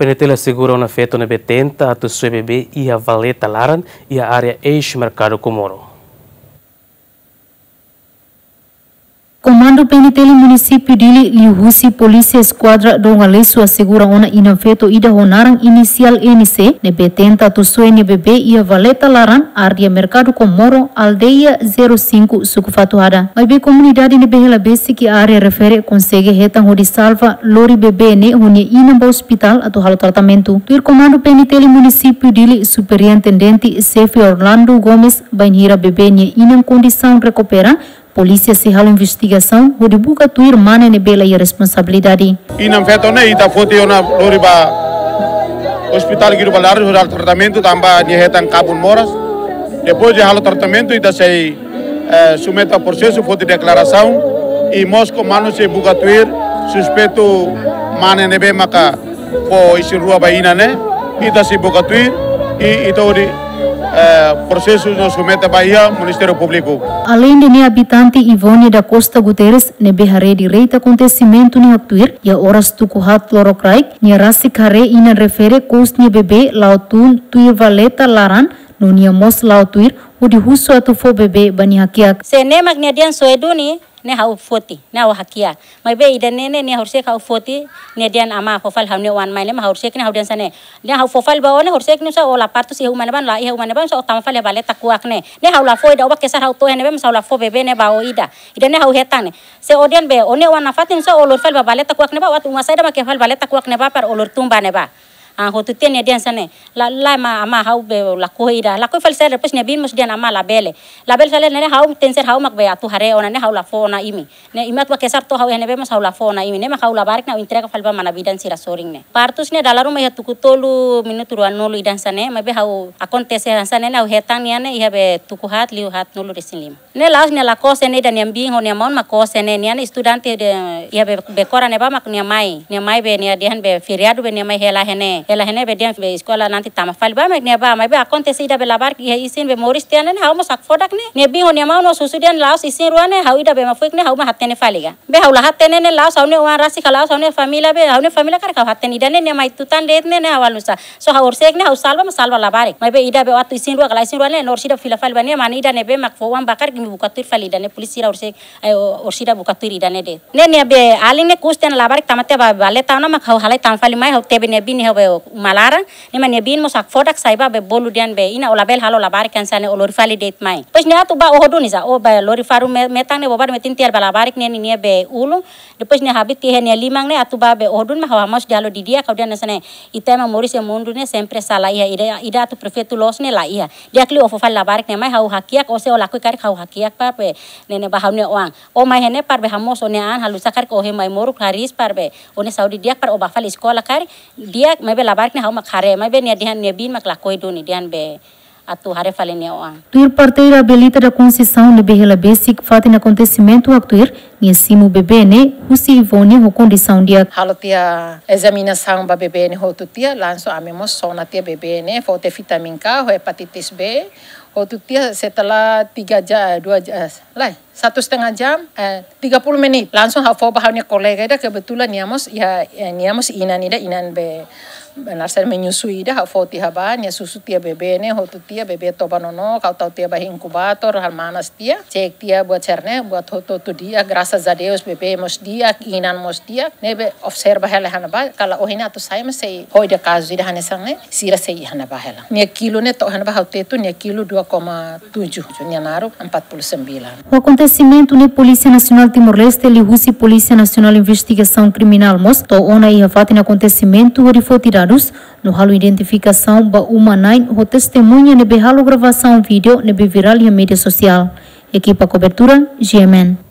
Penetela segura um afeto na betenta, a sua bebê e a valeta laran e a área ex-mercado Comoro. Comando Peniteli Município de Liuhusi Polícia Esquadra do Galesso assegura ona inafeto ida honarang inicial NC ne betenta tu suene bebê ia valeta laran área mercado Comoro aldeia 05 sukufatuada. Mas be comunidade ne behela besi que área refere consegue retan hodi salva lori bebê ne honia inamba hospital atau halo tratamento. Tuir Comando Peniteli Município de Superintendente Sefi Orlando Gomes banhira bebê ne inam condição recupera Polícia se halo investigação, buka tu irmã ne bela e responsabilidade. Inam feto ne ita foto ona lori ba hospital giru balar hal tratamento tamba nyehetan kabun moras. Depois de halo tratamento ita sei eh, submeta processo foto declaração e mosco mano se buka tuir suspeito mane nebe maka po isi rua baina ne ita se buka tuir e ita ori eh, submete Bahia, Ministério Público. Além de ne habitante Ivone da Costa Guterres, ne beharé direito acontecimento ne actuir, e horas tu kuhat lorokraik, ne rasi kare ina refere kos ne bebê lautun tuir valeta laran, no nia mos lautuir, o de russo atu fo bebê bani hakiak. Se ne soeduni, ne hau foti ne hau hakia. Mai be ida ne ne hau hau foti ne dian ama fofal hau ne wan mai. Le hau sek ne hau dian sane ne. Hau fofal ba ne hau sek ne sa ola partu si hu mana ban la i hu mana ban so tam fale bale takuak ne. Ne hau la foi da oba kesar hau to ne be sa la fo ne ba o ida. Ida ne hau hetan ne. Se odian be one wan fatin so olor fal ba bale takuak ne ba wat uma saida ma ke fal bale takuak ne ba par olor tumba ne ba a ho tu tiene dian sane la la ma ama hau be la koida la koi fal ser pes ne bin mus dian ama la bele. La bele sale ne hau ten ser hau mak be atu hare ona ne hau la fo na imi. Ne imat wa kesar to hau ne be mas hau la fo na imi. Ne ma hau la barik na intrega fal ba mana bidan sira soring ne. Partus ne dalaru me tu kutolu minutu ruan nolu idan sane. Ma be hau akonte se sane na hetan ne iha be tuku hat liu hat nolu resin lim ne laus ne la kose ne dan yang bing ho ne mon ma kose ne. Ne studante de be be ne ba mak ne mai. Ne mai be ne dian be feriado be ne mai hela hene ela hene be dia be sekolah nanti tama fal ba mek ne ba mai be akonte ida be labar ki isin be moris tian ne hau mo sak fodak ne ne bi ho ne mau no susu dian laos isin ruane hau ida be mafuik ne hau ma hatene faliga be hau la hatene ne laos hau ne wan rasi kala hau ne familia be hau ne familia kar ka hatene ida ne ne mai tutan det ne ne awal nusa so hau sek ne hau salva ma salva labarik mai be ida be watu isin ru kala isin ruane nor sida fila fal ba ne mani ida ne be mak fo wan bakar ki bukatur fal ida ne polisi ra ursek or sida bukatur ida ne de ne ne be alin ne kusten labarik tamate ba bale tawna mak hau halai tam fali mai hau tebe ne bi ne hau mala lara ni man bin mo sak fodak saiba be bolu dian be ina ola bel halo kan sane olori fali det mai pes ne atu ba o hodu ni o ba lori faru metang ne bobar metin tiar bala barik ne ni be ulu depois ne habit he ne limang ne atu ba be odun ma hawa mas dialo di dia kaudian sane itema moris e mundu ne sempre sala ia ida ida atu prefetu los ne la ia dia kli ofo fal labarik ne mai hau hakiak o se ola ku kar hau hakiak pa pe ne ne ba hau ne oang o mai hene par be hamos o ne an halu sakar ko he mai moru haris par be o saudi dia par o ba fal iskola kar dia mai be labarik ne hau mak hare mai be ne dihan ne bin mak lakoi do ni dihan be atu hare fale ne oa. Tuir parteira belita da concessão ne behela basic fatin acontecimento actuir ni simu bebê ne husi ivone ho condição dia. Halo tia examinação ba bebê ne ho tu tia lanso amemos sona tia bebê ne fo te vitamin K ho hepatitis B ho tu tia setelah tiga jam dua jam lah satu setengah jam eh, 30 menit. Langsung ha fo bahannya kolega ida kebetulan niamos ya, ya niamos inan ida inan be nasar menyusui dah. Hak foti haban ya susu tia bebe ne hotu tia bebe to banono kau tahu tia bah inkubator hal manas tia cek tia buat cerne buat hoto tu dia graças a Deus bebe mos dia inan mos dia. Nebe observa hela hana ba kala ohina tu masih hoi de kazu ida hana sange sira sei hana ba hela ne kilo ne to hana ba hote tu ne kilo 2,7 nya naru 49 o acontecimento ne Polícia Nacional Timor-Leste li husi Polícia Nacional Investigação Criminal mos to ona ia fatin acontecimento ori foti dados no halo identificação ba uma nine o testemunha nebe halo gravação vídeo nebe viral e mídia social. Equipa cobertura GMN.